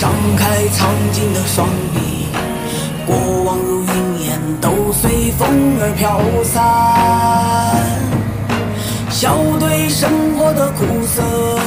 张开苍劲的双臂，过往如云烟都随风而飘散，笑对生活的苦涩。